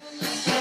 Yeah.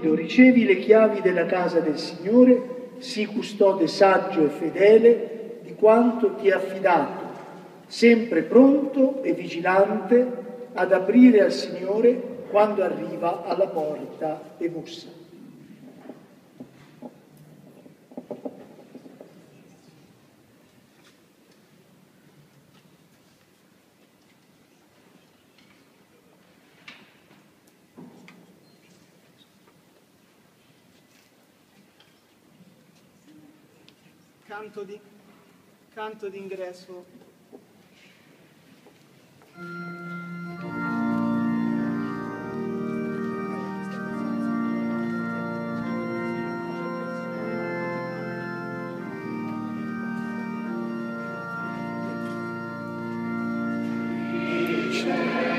Lido, ricevi le chiavi della casa del Signore, sii custode saggio e fedele di quanto ti è affidato, sempre pronto e vigilante ad aprire al Signore quando arriva alla porta e bussa. canto, di, canto d'ingresso. Share.